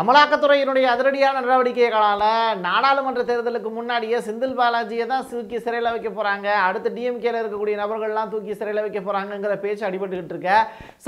அமலாக்கத்துறையினுடைய அதிரடியான நடவடிக்கைகளால் நாடாளுமன்ற தேர்தலுக்கு முன்னாடியே செந்தில் பாலாஜியை தான் தூக்கி சிறையில் வைக்க போகிறாங்க அடுத்து டிஎம்கேல இருக்கக்கூடிய நபர்கள்லாம் தூக்கி சிறையில் வைக்க போகிறாங்கங்கிற பேச்சு அடிபட்டுக்கிட்டு இருக்க.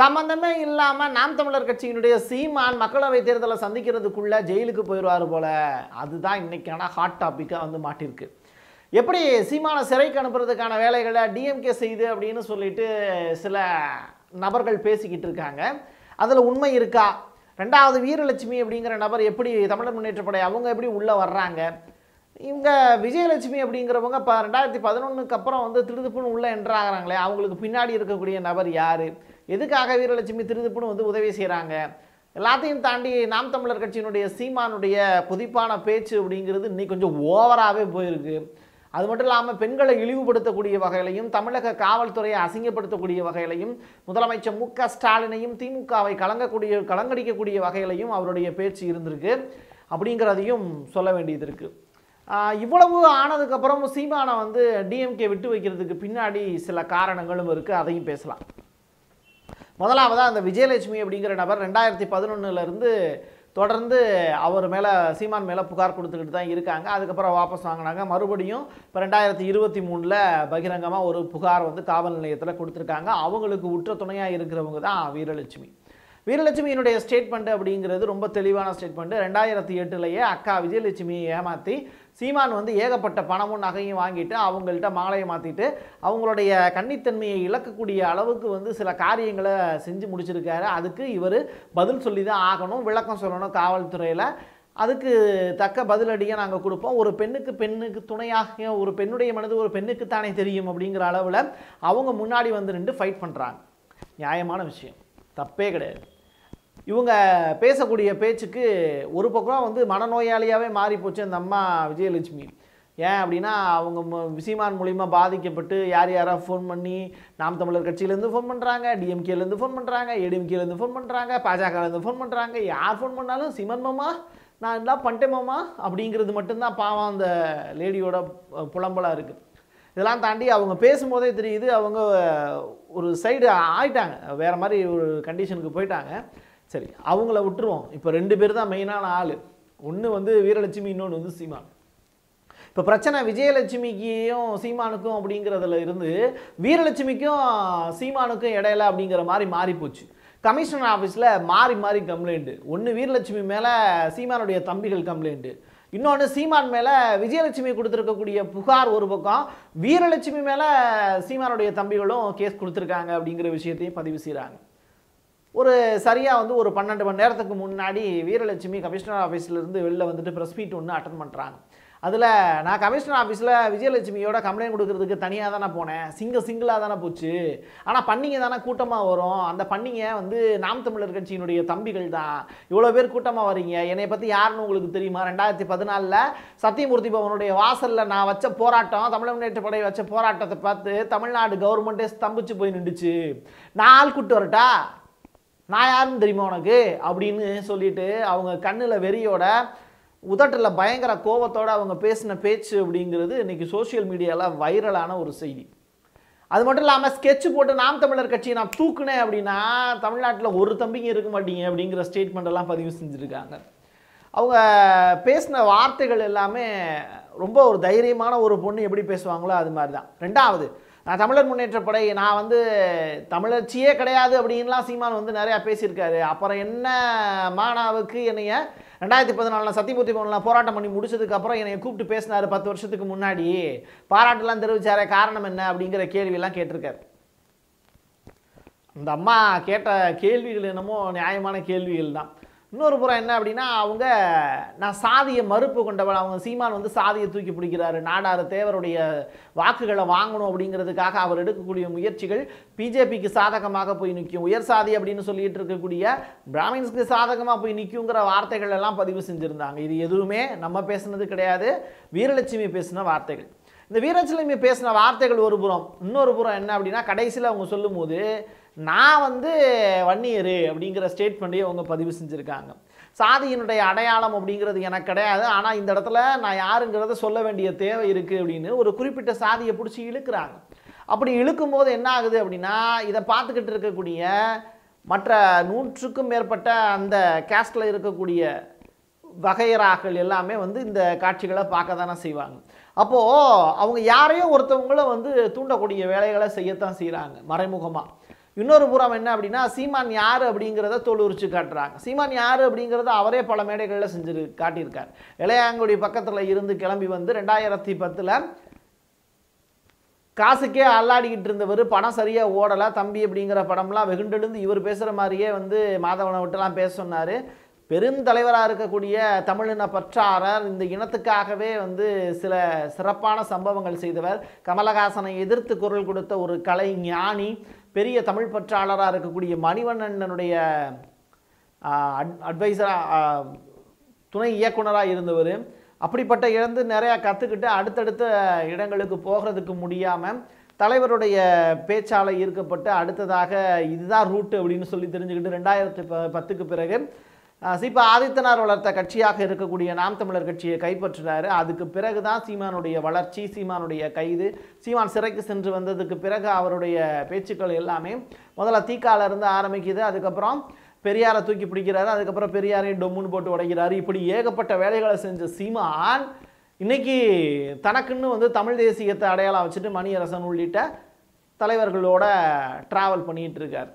சம்பந்தமே இல்லாமல் நாம் தமிழர் கட்சியினுடைய சீமான் மக்களவை தேர்தலை சந்திக்கிறதுக்குள்ள ஜெயிலுக்கு போயிடுவார் போல. அதுதான் இன்றைக்கான ஹாட் டாப்பிக்காக வந்து மாட்டிருக்கு. எப்படி சீமான சிறைக்கு அனுப்புறதுக்கான வேலைகளை டிஎம்கே செய்து அப்படின்னு சொல்லிட்டு சில நபர்கள் பேசிக்கிட்டு இருக்காங்க. அதில் உண்மை இருக்கா? ரெண்டாவது வீரலட்சுமி அப்படிங்கிற நபர் எப்படி தமிழர் முன்னேற்ற படை அவங்க எப்படி உள்ளே வர்றாங்க? இவங்க விஜயலட்சுமி அப்படிங்கிறவங்க இப்போ ரெண்டாயிரத்தி பதினொன்றுக்கு அப்புறம் வந்து திருதுப்புன்னு உள்ளே என்றாகிறாங்களே அவங்களுக்கு பின்னாடி இருக்கக்கூடிய நபர் யார்? எதுக்காக வீரலட்சுமி திருதுப்புன்னு வந்து உதவி செய்கிறாங்க எல்லாத்தையும் தாண்டி நாம் தமிழர் கட்சியினுடைய சீமானுடைய புதிப்பான பேச்சு அப்படிங்கிறது இன்னைக்கு கொஞ்சம் ஓவராகவே போயிருக்கு. அது மட்டும் இல்லாமல் பெண்களை இழிவுபடுத்தக்கூடிய வகையிலையும் தமிழக காவல்துறையை அசிங்கப்படுத்தக்கூடிய வகையிலையும் முதலமைச்சர் மு க ஸ்டாலினையும் திமுகவை கலங்கக்கூடிய கலங்கடிக்கக்கூடிய வகையிலையும் அவருடைய பேச்சு இருந்திருக்கு. அப்படிங்கிறதையும் சொல்ல வேண்டியது இருக்குது இவ்வளவு ஆனதுக்கப்புறம் சீமானை வந்து டிஎம்கே விட்டு வைக்கிறதுக்கு பின்னாடி சில காரணங்களும் இருக்குது அதையும் பேசலாம். முதலாவதாக அந்த விஜயலட்சுமி அப்படிங்கிற நபர் ரெண்டாயிரத்தி பதினொன்னுலேருந்து தொடர்ந்து அவர் மேலே சீமான் மேலே புகார் கொடுத்துக்கிட்டு தான் இருக்காங்க. அதுக்கப்புறம் வாபஸ் வாங்கினாங்க. மறுபடியும் இப்போ ரெண்டாயிரத்தி இருபத்தி மூணில் பகிரங்கமாக ஒரு புகார் வந்து காவல் நிலையத்தில் கொடுத்துருக்காங்க. அவங்களுக்கு உற்ற துணையாக இருக்கிறவங்க தான் வீரலட்சுமி. வீரலட்சுமியினுடைய ஸ்டேட்மெண்ட் அப்படிங்கிறது ரொம்ப தெளிவான ஸ்டேட்மெண்ட் ரெண்டாயிரத்தி எட்டுலேயே அக்கா விஜயலட்சுமியை ஏமாற்றி சீமான் வந்து ஏகப்பட்ட பணமும் நகையும் வாங்கிட்டு அவங்கள்ட்ட மாலையை மாற்றிட்டு அவங்களுடைய கன்னித்தன்மையை இழக்கக்கூடிய அளவுக்கு வந்து சில காரியங்களை செஞ்சு முடிச்சிருக்காரு. அதுக்கு இவர் பதில் சொல்லி தான் ஆகணும் விளக்கம் சொல்லணும் காவல்துறையில். அதுக்கு தக்க பதிலடியை நாங்கள் கொடுப்போம். ஒரு பெண்ணுக்கு பெண்ணுக்கு துணையாக ஒரு பெண்ணுடைய மனது ஒரு பெண்ணுக்கு தானே தெரியும் அப்படிங்கிற அளவில் அவங்க முன்னாடி வந்து நின்று ஃபைட் பண்ணுறாங்க நியாயமான விஷயம். தப்பே கிடையாது. இவங்க பேசக்கூடிய பேச்சுக்கு ஒரு பக்கம் வந்து மனநோயாளியாகவே மாறி போச்சு அந்த அம்மா விஜயலட்சுமி. ஏன் அப்படின்னா அவங்க மு- சீமான் மூலிமா பாதிக்கப்பட்டு யார் யாராக ஃபோன் பண்ணி நாம் தமிழர் கட்சியிலேருந்து ஃபோன் பண்ணுறாங்க டிஎம்கேலேருந்து ஃபோன் பண்ணுறாங்க ஏடிஎம்கேலேருந்து ஃபோன் பண்ணுறாங்க பாஜகலேருந்து ஃபோன் பண்ணுறாங்க யார் ஃபோன் பண்ணாலும் சிமன் மாமா நான் எல்லாம் பண்ணிட்டேமாமா அப்படிங்கிறது மட்டும்தான் பாவம் அந்த லேடியோட புலம்பலாக புலம்பலா இருக்குது இதெல்லாம் தாண்டி அவங்க பேசும்போதே தெரியுது அவங்க ஒரு சைடு ஆயிட்டாங்க. வேறு மாதிரி ஒரு கண்டிஷனுக்கு போயிட்டாங்க. சரி அவங்கள விட்டுருவோம். இப்போ ரெண்டு பேர் தான் மெயினான ஆள். ஒன்று வந்து வீரலட்சுமி இன்னொன்று வந்து சீமான். இப்போ பிரச்சனை விஜயலட்சுமிக்கும் சீமானுக்கும் அப்படிங்கிறதுல இருந்து வீரலட்சுமிக்கும் சீமானுக்கும் இடையில அப்படிங்கிற மாதிரி மாறி போச்சு கமிஷனர் ஆஃபீஸில் மாறி மாறி கம்ப்ளைண்ட்டு ஒன்று வீரலட்சுமி மேலே சீமானுடைய தம்பிகள் கம்ப்ளைண்ட்டு இன்னொன்று சீமான் மேலே விஜயலட்சுமி கொடுத்துருக்கக்கூடிய புகார் ஒரு பக்கம் வீரலட்சுமி மேலே சீமானுடைய தம்பிகளும் கேஸ் கொடுத்துருக்காங்க அப்படிங்கிற விஷயத்தையும் பதிவு செய்கிறாங்க ஒரு சரியாக வந்து ஒரு பன்னெண்டு மணி நேரத்துக்கு முன்னாடி வீரலட்சுமி கமிஷனர் ஆஃபீஸ்லேருந்து வெளில வந்துட்டு ப்ரெஸ் மீட் ஒன்று அட்டன் பண்ணுறாங்க அதில் நான் கமிஷனர் ஆஃபீஸில் விஜயலட்சுமியோட கம்ப்ளைண்ட் கொடுக்கறதுக்கு தனியாக தானே போனேன். சிங்கிள் சிங்கிளாக தானே போச்சு. ஆனால் பண்ணிங்க தானே கூட்டமாக வரும். அந்த பண்ணிங்க வந்து நாம் தமிழர் கட்சியினுடைய தம்பிகள் தான். இவ்வளோ பேர் கூட்டமாக வரீங்க என்னை பற்றி யாருன்னு உங்களுக்கு தெரியுமா? ரெண்டாயிரத்தி பதினாலில் சத்தியமூர்த்தி பவனுடைய வாசலில் நான் வச்ச போராட்டம் தமிழ் முன்னேற்ற படை வச்ச போராட்டத்தை பார்த்து தமிழ்நாடு கவர்மெண்ட்டே ஸ்தம்பிச்சு போய் நின்றுச்சு நான் ஆள் கூட்டு வரட்டா? நான் யாருன்னு தெரியுமா உனக்கு? அப்படின்னு சொல்லிட்டு அவங்க கண்ணில் வெறியோட உதட்டில் பயங்கர கோபத்தோடு அவங்க பேசின பேச்சு அப்படிங்கிறது இன்றைக்கி சோஷியல் மீடியாவில் வைரலான ஒரு செய்தி. அது மட்டும் இல்லாமல் ஸ்கெட்ச் போட்டு நாம் தமிழர் கட்சியை நான் தூக்குனேன் அப்படின்னா தமிழ்நாட்டில் ஒரு தம்பிங்க இருக்க மாட்டீங்க அப்படிங்கிற ஸ்டேட்மெண்ட்டெல்லாம் பதிவு செஞ்சுருக்காங்க. அவங்க பேசின வார்த்தைகள் எல்லாமே ரொம்ப ஒரு தைரியமான ஒரு பொண்ணு எப்படி பேசுவாங்களோ அது மாதிரி தான் ரெண்டாவது நான் தமிழர் முன்னேற்ற படை நான் வந்து தமிழர்ச்சியே கிடையாது அப்படின்லாம் சீமான் வந்து நிறையா பேசியிருக்காரு. அப்புறம் என்ன மானாவுக்கு என்னைய ரெண்டாயிரத்தி பதினாலில் சத்தியமூர்த்தி பவனில் போராட்டம் பண்ணி முடிச்சதுக்கப்புறம் என்னை கூப்பிட்டு பேசினாரு பத்து வருஷத்துக்கு முன்னாடி. பாராட்டுலாம் தெரிவித்தார காரணம் என்ன அப்படிங்கிற கேள்வியெல்லாம் கேட்டிருக்காரு. அந்த அம்மா கேட்ட கேள்விகள் என்னமோ நியாயமான கேள்விகள் தான். இன்னொரு புறம் என்ன அப்படின்னா அவங்க நான் சாதிய மறுப்பு கொண்டவன் அவங்க சீமான் வந்து சாதியை தூக்கி பிடிக்கிறாரு. நாடாறு தேவருடைய வாக்குகளை வாங்கணும் அப்படிங்கிறதுக்காக அவர் எடுக்கக்கூடிய முயற்சிகள் பிஜேபிக்கு சாதகமாக போய் நிற்கும். உயர் சாதி அப்படின்னு சொல்லிட்டு இருக்கக்கூடிய பிராமின்ஸ்க்கு சாதகமாக போய் நிற்குங்கிற வார்த்தைகள் எல்லாம் பதிவு செஞ்சுருந்தாங்க. இது எதுவுமே நம்ம பேசுனது கிடையாது. வீரலட்சுமி பேசின வார்த்தைகள். இந்த வீரலட்சுமி பேசின வார்த்தைகள் ஒரு புறம். இன்னொரு புறம் என்ன அப்படின்னா கடைசியில் அவங்க சொல்லும்போது நான் வந்து வன்னியர் அப்படிங்கிற ஸ்டேட்மெண்ட்டையும் அவங்க பதிவு செஞ்சுருக்காங்க. சாதியினுடைய அடையாளம் அப்படிங்கிறது எனக்கு கிடையாது. ஆனால் இந்த இடத்துல நான் யாருங்கிறத சொல்ல வேண்டிய தேவை இருக்குது அப்படின்னு ஒரு குறிப்பிட்ட சாதியை பிடிச்சி இழுக்கிறாங்க. அப்படி இழுக்கும் போது என்ன ஆகுது அப்படின்னா இதை பார்த்துக்கிட்டு இருக்கக்கூடிய மற்ற நூற்றுக்கும் மேற்பட்ட அந்த கேஸ்டில் இருக்கக்கூடிய வகையராக்கள் எல்லாமே வந்து இந்த காட்சிகளை பார்க்க தானே செய்வாங்க. அப்போது அவங்க யாரையும் ஒருத்தவங்களும் வந்து தூண்டக்கூடிய வேலைகளை செய்யத்தான் செய்கிறாங்க மறைமுகமாக இன்னொரு புறம் என்ன அப்படின்னா சீமான் யார் அப்படிங்கிறத தோலுரிச்சு காட்டுறாங்க. சீமான் யார் அப்படிங்கிறத அவரே பல மேடைகளில் செஞ்சு காட்டியிருக்கார். இளையாங்குடி பக்கத்தில் இருந்து கிளம்பி வந்து ரெண்டாயிரத்தி பத்தில் காசுக்கே அல்லாடிக்கிட்டு இருந்தவர் படம் சரியாக ஓடலை தம்பி அப்படிங்கிற படம்லாம் வெகுண்டெழுந்து இவர் பேசுகிற மாதிரியே வந்து மாதவனை விட்டுலாம் பேச சொன்னார். பெருந்தலைவராக இருக்கக்கூடிய தமிழின பற்றாரர் இந்த இனத்துக்காகவே வந்து சில சிறப்பான சம்பவங்கள் செய்தவர். கமலஹாசனை எதிர்த்து குரல் கொடுத்த ஒரு கலை ஞானி பெரிய தமிழ் பற்றாளராக இருக்கக்கூடிய மணிவண்ணனுடைய அட்வைசராக துணை இயக்குனராக இருந்தவர். அப்படிப்பட்ட இழந்து நிறையா கற்றுக்கிட்டு அடுத்தடுத்த இடங்களுக்கு போகிறதுக்கு முடியாமல் தலைவருடைய பேச்சாலை ஈர்க்கப்பட்டு அடுத்ததாக இதுதான் ரூட்டு அப்படின்னு சொல்லி தெரிஞ்சுக்கிட்டு ரெண்டாயிரத்து ப பத்துக்கு பிறகு இப்போ ஆதித்தனார் வளர்த்த கட்சியாக இருக்கக்கூடிய நாம் தமிழர் கட்சியை கைப்பற்றினார். அதுக்கு பிறகு தான் சீமானுடைய வளர்ச்சி சீமானுடைய கைது சீமான் சிறைக்கு சென்று வந்ததுக்கு பிறகு அவருடைய பேச்சுக்கள் எல்லாமே முதல்ல தீக்கால இருந்து ஆரம்பிக்குது. அதுக்கப்புறம் பெரியாரை தூக்கி பிடிக்கிறாரு. அதுக்கப்புறம் பெரியாரை டொம்முன்னு போட்டு உடைக்கிறாரு. இப்படி ஏகப்பட்ட வேலைகளை செஞ்ச சீமான் இன்னைக்கு தனக்குன்னு வந்து தமிழ் தேசியத்தை அடையாளம் வச்சுட்டு மணியரசன் உள்ளிட்ட தலைவர்களோட ட்ராவல் பண்ணிகிட்டு இருக்கார்.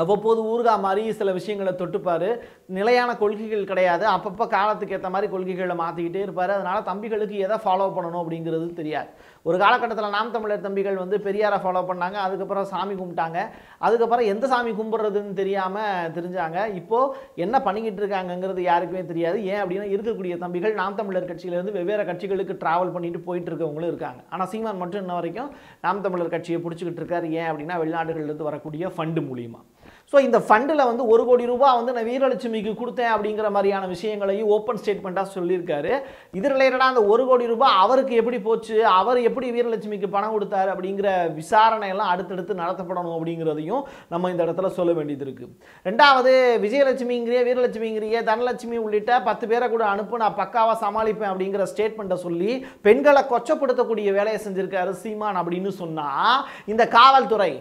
அவ்வப்போது ஊர்கா மாதிரி சில விஷயங்களை தொட்டுப்பார். நிலையான கொள்கைகள் கிடையாது. அப்பப்போ காலத்துக்கு ஏற்ற மாதிரி கொள்கைகளை மாற்றிக்கிட்டே இருப்பார். அதனால் தம்பிகளுக்கு எதை ஃபாலோ பண்ணணும் அப்படிங்கிறது தெரியாது. ஒரு காலகட்டத்தில் நாம் தமிழர் தம்பிகள் வந்து பெரியாரை ஃபாலோ பண்ணாங்க. அதுக்கப்புறம் சாமி கும்பிட்டாங்க. அதுக்கப்புறம் எந்த சாமி கும்பிட்றதுன்னு தெரியாமல் தெரிஞ்சாங்க. இப்போது என்ன பண்ணிக்கிட்டு இருக்காங்கங்கிறது யாருக்குமே தெரியாது. ஏன் அப்படின்னா இருக்கக்கூடிய தம்பிகள் நாம் தமிழர் கட்சியிலேருந்து வெவ்வேறு கட்சிகளுக்கு ட்ராவல் பண்ணிட்டு போயிட்டு இருக்கவங்களும் இருக்காங்க. ஆனால் சீமான் மட்டும் இன்ன வரைக்கும் நாம் தமிழர் கட்சியை பிடிச்சிக்கிட்டு இருக்காரு. ஏன் அப்படின்னா வெளிநாடுகள்லேருந்து வரக்கூடிய ஃபண்டு மூலியமாக ஸோ இந்த ஃபண்டில் வந்து ஒரு கோடி ரூபாய் வந்து நான் வீரலட்சுமிக்கு கொடுத்தேன் அப்படிங்கிற மாதிரியான விஷயங்களையும் ஓப்பன் ஸ்டேட்மெண்ட்டாக சொல்லியிருக்காரு. இது ரிலேட்டடாக அந்த ஒரு கோடி ரூபாய் அவருக்கு எப்படி போச்சு அவர் எப்படி வீரலட்சுமிக்கு பணம் கொடுத்தாரு அப்படிங்கிற விசாரணை எல்லாம் அடுத்தடுத்து நடத்தப்படணும் அப்படிங்கிறதையும் நம்ம இந்த இடத்துல சொல்ல வேண்டியது இருக்குது ரெண்டாவது விஜயலட்சுமிங்கிறிய வீரலட்சுமிங்கிறிய தனலட்சுமி உள்ளிட்ட பத்து பேரை கூட அனுப்பு நான் பக்காவாக சமாளிப்பேன் அப்படிங்கிற ஸ்டேட்மெண்ட்டை சொல்லி பெண்களை கொச்சப்படுத்தக்கூடிய வேலையை செஞ்சிருக்காரு சீமான் அப்படின்னு சொன்னால் இந்த காவல்துறை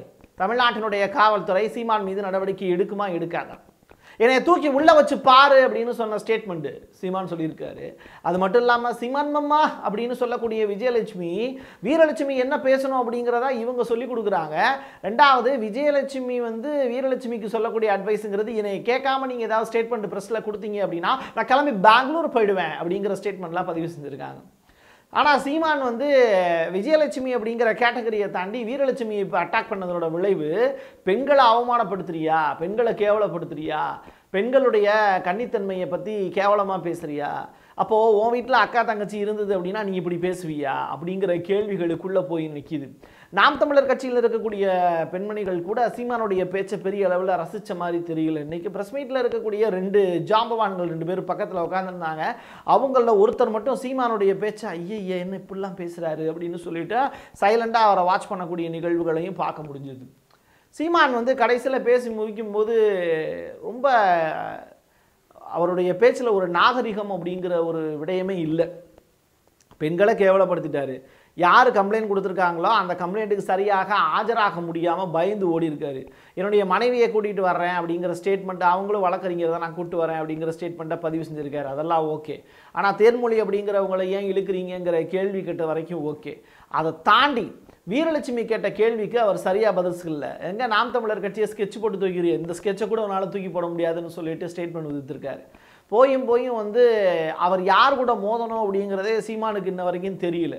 தமிழ்நாட்டினுடைய காவல்துறை சீமான் மீது நடவடிக்கை எடுக்குமா எடுக்காதா? என்னை தூக்கி உள்ளே வச்சு பாரு அப்படின்னு சொன்ன ஸ்டேட்மெண்ட்டு சீமான் சொல்லியிருக்காரு. அது மட்டும் இல்லாமல் சீமான் மம்மா அப்படின்னு சொல்லக்கூடிய விஜயலட்சுமி வீரலட்சுமி என்ன பேசணும் அப்படிங்கிறதா இவங்க சொல்லி கொடுக்குறாங்க. ரெண்டாவது விஜயலட்சுமி வந்து வீரலட்சுமிக்கு சொல்லக்கூடிய அட்வைஸுங்கிறது என்னை கேட்காம நீங்கள் ஏதாவது ஸ்டேட்மெண்ட் ப்ரெஸ்ஸில் கொடுத்தீங்க அப்படின்னா நான் கிளம்பி பெங்களூர் போயிடுவேன் அப்படிங்கிற ஸ்டேட்மெண்ட்லாம் பதிவு செஞ்சுருக்காங்க. ஆனால் சீமான் வந்து விஜயலட்சுமி அப்படிங்கிற கேட்டகரியை தாண்டி வீரலட்சுமி இப்போ அட்டாக் பண்ணதோட விளைவு பெண்களை அவமானப்படுத்துறியா? பெண்களை கேவலப்படுத்துறியா? பெண்களுடைய கன்னித்தன்மையை பற்றி கேவலமாக பேசுறியா? அப்போது உன் வீட்டில் அக்கா தங்கச்சி இருந்தது அப்படின்னா நீ இப்படி பேசுவியா? அப்படிங்கிற கேள்விகளுக்குள்ளே போய் நிற்கிது நாம் தமிழர் கட்சியில் இருக்கக்கூடிய பெண்மணிகள் கூட சீமானுடைய பேச்சை பெரிய அளவில் ரசித்த மாதிரி தெரியல. இன்னைக்கு ப்ரெஸ் மீட்டில் இருக்கக்கூடிய ரெண்டு ஜாம்பவான்கள் ரெண்டு பேரும் பக்கத்தில் உட்காந்துருந்தாங்க அவங்களில் ஒருத்தர் மட்டும் சீமானுடைய பேச்சை ஐயய்ய என்ன இப்படிலாம் பேசுகிறாரு அப்படின்னு சொல்லிட்டு சைலண்டாக அவரை வாட்ச் பண்ணக்கூடிய நிகழ்வுகளையும் பார்க்க முடிஞ்சுது. சீமான் வந்து கடைசியில் பேசி முடிக்கும்போது ரொம்ப அவருடைய பேச்சில் ஒரு நாகரிகம் அப்படிங்கிற ஒரு விடயமே இல்லை. பெண்களை கேவலப்படுத்திட்டாரு. யார் கம்ப்ளைண்ட் கொடுத்துருக்காங்களோ அந்த கம்ப்ளைண்ட்டுக்கு சரியாக ஆஜராக முடியாமல் பயந்து ஓடி இருக்காரு. என்னுடைய மனைவியை கூட்டிகிட்டு வர்றேன் அப்படிங்கிற ஸ்டேட்மெண்ட் அவங்களும் வழக்கறிஞர் தான் நான் கூப்பிட்டு வரேன் அப்படிங்கிற ஸ்டேட்மெண்ட்டை பதிவு செஞ்சுருக்காரு. அதெல்லாம் ஓகே ஆனால் தேர்மொழி அப்படிங்கிறவங்களை ஏன் இழுக்கிறீங்கிற கேள்வி கேட்ட வரைக்கும் ஓகே அதை தாண்டி வீரலட்சுமி கேட்ட கேள்விக்கு அவர் சரியாக பதில் சொல்லல. எங்கே நாம் தமிழர் கட்சியை ஸ்கெட்ச் போட்டு தூக்கிறீ இந்த ஸ்கெட்சை கூட உன்னால் தூக்கி போட முடியாதுன்னு சொல்லிட்டு ஸ்டேட்மெண்ட் விதித்திருக்காரு. போயும் போயும் வந்து அவர் யார் கூட மோதணும் அப்படிங்கிறதே சீமானுக்கு இன்ன வரைக்கும் தெரியல.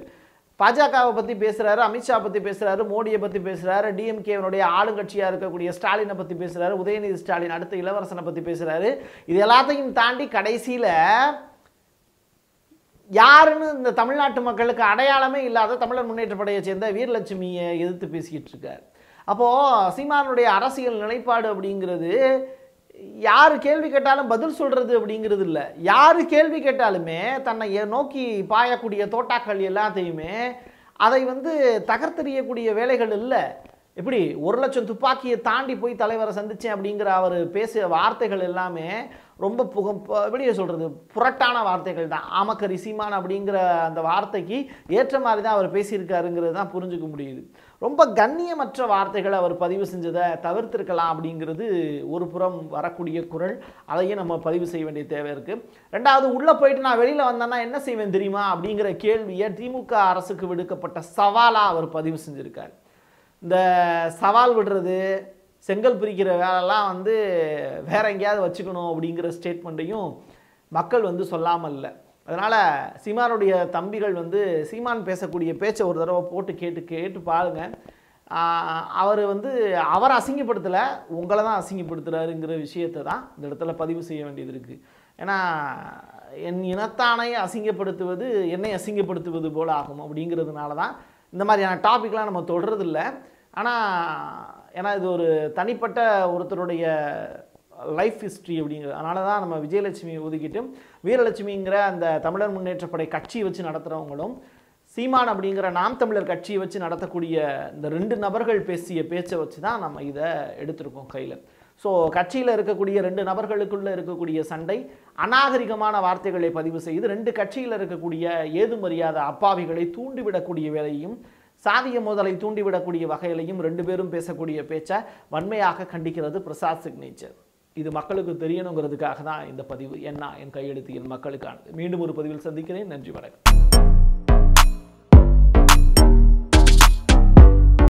பாஜகவை பற்றி பேசுகிறாரு அமித்ஷா பற்றி பேசுகிறாரு மோடியை பற்றி பேசுகிறாரு டிஎம்கேவனுடைய ஆளுங்கட்சியாக இருக்கக்கூடிய ஸ்டாலினை பற்றி பேசுகிறாரு உதயநிதி ஸ்டாலின் அடுத்த இளவரசனை பற்றி பேசுகிறாரு இது எல்லாத்தையும் தாண்டி கடைசியில் யாருன்னு இந்த தமிழ்நாட்டு மக்களுக்கு அடையாளமே இல்லாத தமிழர் முன்னேற்ற படையை சேர்ந்த வீரலட்சுமியை எதிர்த்து பேசிக்கிட்டு இருக்கார். அப்போது சீமானுடைய அரசியல் நிலைப்பாடு அப்படிங்கிறது யார் கேள்வி கேட்டாலும் பதில் சொல்கிறது அப்படிங்கிறது இல்லை. யார் கேள்வி கேட்டாலுமே தன்னை நோக்கி பாயக்கூடிய தோட்டாக்கள் எல்லாத்தையுமே அதை வந்து தகர்த்தெறியக்கூடிய வேலைகள் இல்லை. எப்படி ஒரு லட்சம் துப்பாக்கியை தாண்டி போய் தலைவரை சந்தித்தேன் அப்படிங்கிற அவர் பேசிய வார்த்தைகள் எல்லாமே ரொம்ப புக ப- எப்படி சொல்கிறது புரட்டான வார்த்தைகள் தான். ஆமக்கரி சீமான் அப்படிங்கிற அந்த வார்த்தைக்கு ஏற்ற மாதிரி தான் அவர் பேசியிருக்காருங்கிறது தான் புரிஞ்சுக்க முடியுது. ரொம்ப கண்ணியமற்ற வார்த்தைகளை அவர் பதிவு செஞ்சதை தவிர்த்திருக்கலாம் அப்படிங்கிறது ஒரு புறம் வரக்கூடிய குரல். அதையும் நம்ம பதிவு செய்ய வேண்டிய தேவை இருக்குது ரெண்டாவது உள்ளே போயிட்டு நான் வெளியில் வந்தேன்னா என்ன செய்வேன் தெரியுமா? அப்படிங்கிற கேள்வியை திமுக அரசுக்கு விடுக்கப்பட்ட சவாலாக அவர் பதிவு செஞ்சுருக்கார். இந்த சவால் விடுறது செங்கல் பிரிக்கிற வேலைலாம் வந்து வேற எங்கேயாவது வச்சுக்கணும் அப்படிங்கிற ஸ்டேட்மெண்ட்டையும் மக்கள் வந்து சொல்லாமல் இல்லை அதனால் சீமானுடைய தம்பிகள் வந்து சீமான் பேசக்கூடிய பேச்சை ஒரு தடவை போட்டு கேட்டு கேட்டு பாருங்கள் அவர் வந்து அவரை அசிங்கப்படுத்தலை உங்களை தான் அசிங்கப்படுத்துறாருங்கிற விஷயத்தை தான் இந்த இடத்துல பதிவு செய்ய வேண்டியது இருக்குது ஏன்னா என் இனத்தானை அசிங்கப்படுத்துவது என்னை அசிங்கப்படுத்துவது போல ஆகும் அப்படிங்கிறதுனால தான் இந்த மாதிரியான டாபிக்லாம் நம்ம தொடரதில்லை ஆனால் ஏன்னா இது ஒரு தனிப்பட்ட ஒருத்தருடைய லைஃப் ஹிஸ்ட்ரி அப்படிங்கிறது அதனால தான் நம்ம விஜயலட்சுமி ஒதுக்கிட்டு வீரலட்சுமிங்கிற அந்த தமிழர் முன்னேற்றப்படை கட்சி வச்சு நடத்துகிறவங்களும் சீமான் அப்படிங்கிற நாம் தமிழர் கட்சியை வச்சு நடத்தக்கூடிய இந்த ரெண்டு நபர்கள் பேசிய பேச்சை வச்சு தான் நம்ம இதை எடுத்திருக்கோம் கையில். ஸோ கட்சியில் இருக்கக்கூடிய ரெண்டு நபர்களுக்குள்ளே இருக்கக்கூடிய சண்டை அநாகரிகமான வார்த்தைகளை பதிவு செய்து ரெண்டு கட்சியில் இருக்கக்கூடிய ஏதுமறியாத அப்பாவிகளை தூண்டிவிடக்கூடிய வேலையும் சாதிய மோதலை தூண்டிவிடக்கூடிய வகையிலையும் ரெண்டு பேரும் பேசக்கூடிய பேச்சை வன்மையாக கண்டிக்கிறது பிரசாத் சிக்னேச்சர் இது மக்களுக்கு தெரியணுங்கிறதுக்காக தான் இந்த பதிவு. என்ன? என் கையெழுத்து என் மக்களுக்கானது. மீண்டும் ஒரு பதிவில் சந்திக்கிறேன். நன்றி வணக்கம்.